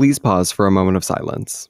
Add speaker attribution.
Speaker 1: Please pause for a moment of silence.